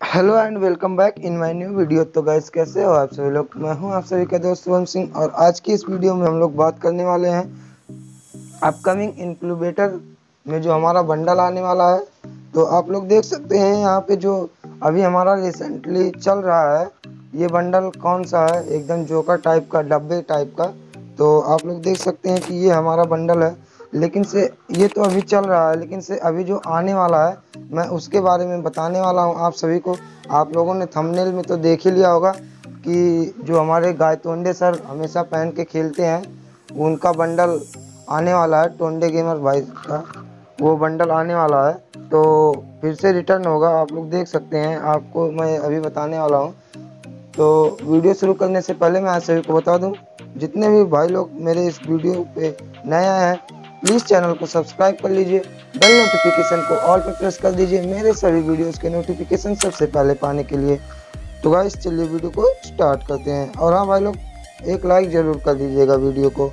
Hello and welcome back in my new video. तो guys, कैसे हो आप सभी लोग? मैं हूँ आप सभी का दोस्त शुभम सिंह और आज की इस वीडियो में हम लोग बात करने वाले हैं अपकमिंग इंक्लूबेटर में जो हमारा बंडल आने वाला है। तो आप लोग देख सकते हैं यहाँ पे जो अभी हमारा रिसेंटली चल रहा है, ये बंडल कौन सा है? एकदम जोकर टाइप का, डब्बे टाइप का। तो आप लोग देख सकते हैं कि ये हमारा बंडल है। लेकिन से ये तो अभी चल रहा है, लेकिन से अभी जो आने वाला है, मैं उसके बारे में बताने वाला हूँ। आप सभी को, आप लोगों ने थंबनेल में तो देख ही लिया होगा कि जो हमारे गाय तोंडे सर हमेशा पहन के खेलते हैं, उनका बंडल आने वाला है टोंडे गेमर भाई का। वो बंडल आने वाला है तो फिर से रिटर्न होगा, आप लोग देख सकते हैं। आपको मैं अभी बताने वाला हूँ। तो वीडियो शुरू करने से पहले मैं आप सभी को बता दूँ, जितने भी भाई लोग मेरे इस वीडियो पे नए आए हैं प्लीज़ चैनल को सब्सक्राइब कर लीजिए, बेल नोटिफिकेशन को ऑल पर प्रेस कर दीजिए मेरे सभी वीडियोस के नोटिफिकेशन सबसे पहले पाने के लिए। तो गाइस चलिए वीडियो को स्टार्ट करते हैं। और हाँ भाई लोग, एक लाइक ज़रूर कर दीजिएगा वीडियो को।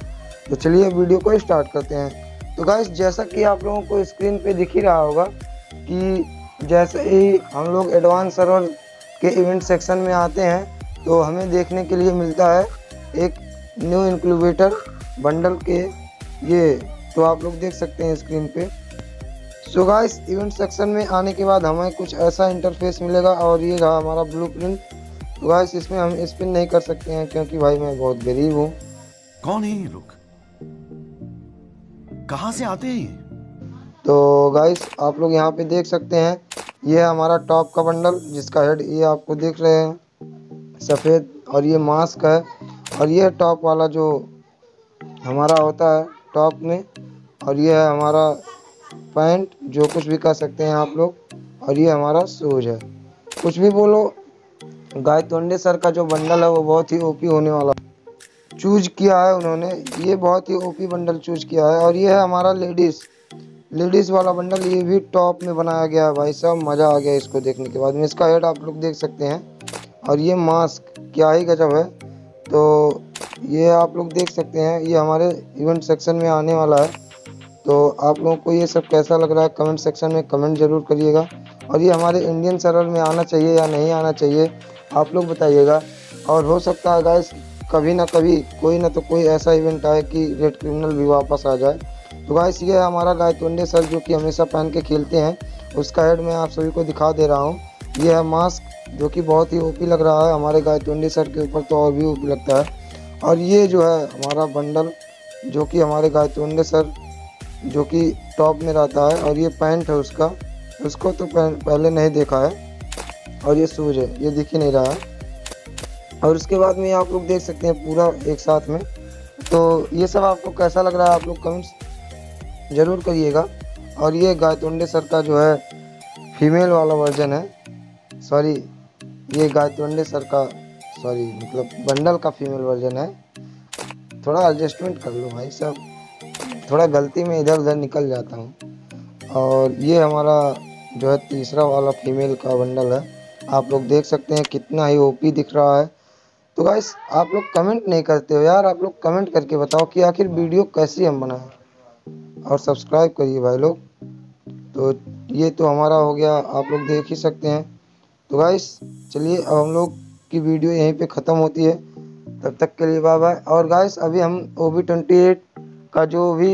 तो चलिए वीडियो को स्टार्ट करते हैं। तो गाइस जैसा कि आप लोगों को स्क्रीन पे दिख ही रहा होगा कि जैसे ही हम लोग एडवांस सर्वर के इवेंट सेक्शन में आते हैं तो हमें देखने के लिए मिलता है एक न्यू इंक्लूबेटर बंडल के ये तो आप लोग देख सकते हैं स्क्रीन पे। सो गाइस इवेंट सेक्शन में आने के बाद हमें कुछ ऐसा इंटरफेस मिलेगा और ये रहा हमारा ब्लू प्रिंट तो गाइस इसमें हम स्पिन नहीं कर सकते हैं क्योंकि भाई मैं बहुत गरीब हूँ। कौन है ये लोग? कहाँ से आते हैं तो गाइस आप लोग यहाँ पे देख सकते हैं ये है हमारा टॉप का बंडल जिसका हेड ये आपको देख रहे हैं। सफ़ेद और ये मास्क है और ये टॉप वाला जो हमारा होता है टॉप में और ये है हमारा पैंट, जो कुछ भी कह सकते हैं आप लोग, और ये हमारा शूज़ है। कुछ भी बोलो, गाय तोंडे सर का जो बंडल है वो बहुत ही ओपी होने वाला चूज़ किया है उन्होंने, ये बहुत ही ओपी बंडल चूज़ किया है, और ये है हमारा लेडीज़। लेडीज़ वाला बंडल ये भी टॉप में बनाया गया है भाई साहब, मज़ा आ गया इसको देखने के बाद। में इसका हेड आप लोग देख सकते हैं, और ये मास्क, क्या ही गजब है। तो ये आप लोग देख सकते हैं, ये हमारे इवेंट सेक्शन में आने वाला है। तो आप लोगों को ये सब कैसा लग रहा है कमेंट सेक्शन में कमेंट ज़रूर करिएगा। और ये हमारे इंडियन सर्वर में आना चाहिए या नहीं आना चाहिए, आप लोग बताइएगा। और हो सकता है गाइस कभी ना कभी, कोई ना तो कोई ऐसा इवेंट आए कि रेड क्रिमिनल भी वापस आ जाए। तो गाइस ये हमारा गाय तोंडे सर जो कि हमेशा पहन के खेलते हैं, उसका हेड मैं आप सभी को दिखा दे रहा हूँ। ये है मास्क जो कि बहुत ही ओपी लग रहा है। हमारे गाय तोंडे सर के ऊपर तो और भी ओपी लगता है। और ये जो है हमारा बंडल जो कि हमारे गायतुंडे सर जो कि टॉप में रहता है और ये पैंट है उसका। उसको तो पहले नहीं देखा है और ये शूज़ है, ये दिख ही नहीं रहा है। और उसके बाद में आप लोग देख सकते हैं पूरा एक साथ में। तो ये सब आपको कैसा लग रहा है आप लोग कमेंट्स ज़रूर करिएगा। और ये गायतोंडे सर का जो है, फीमेल वाला वर्जन है। सॉरी, ये गायतोंडे सर का, सॉरी मतलब बंडल का फीमेल वर्जन है। थोड़ा एडजस्टमेंट कर लो भाई सब। थोड़ा गलती में इधर उधर निकल जाता हूँ। और ये हमारा जो है तीसरा वाला फीमेल का बंडल है। आप लोग देख सकते हैं कितना ही ओपी दिख रहा है। तो गाइस आप लोग कमेंट नहीं करते हो यार। आप लोग कमेंट करके बताओ कि आखिर वीडियो कैसी हम बनाएँ। और सब्सक्राइब करिए भाई लोग। तो ये तो हमारा हो गया। आप लोग देख ही सकते हैं। तो गाइस चलिए अब हम लोग की वीडियो यहीं पे ख़त्म होती है। तब तक के लिए बाय बाय और गाइस अभी हम ओ बी ट्वेंटी एट का जो भी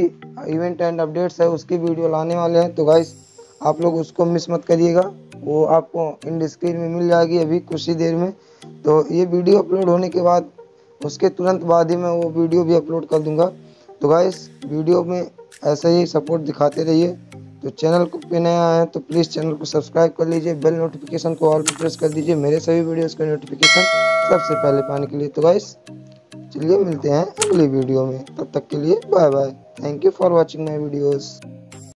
इवेंट एंड अपडेट्स है, उसकी वीडियो लाने वाले हैं। तो गाइस आप लोग उसको मिस मत करिएगा। वो आपको इन स्क्रीन में मिल जाएगी अभी कुछ ही देर में। तो ये वीडियो अपलोड होने के बाद, उसके तुरंत बाद ही मैं वो वीडियो भी अपलोड कर दूँगा। तो गाइस वीडियो में ऐसे ही सपोर्ट दिखाते रहिए। तो चैनल को पे नया है तो प्लीज़ चैनल को सब्सक्राइब कर लीजिए। बेल नोटिफिकेशन को ऑल पर प्रेस कर दीजिए। मेरे सभी वीडियोस का नोटिफिकेशन सबसे पहले पाने के लिए। तो गाइस चलिए मिलते हैं अगले वीडियो में। तब तक के लिए bye bye thank you for watching my videos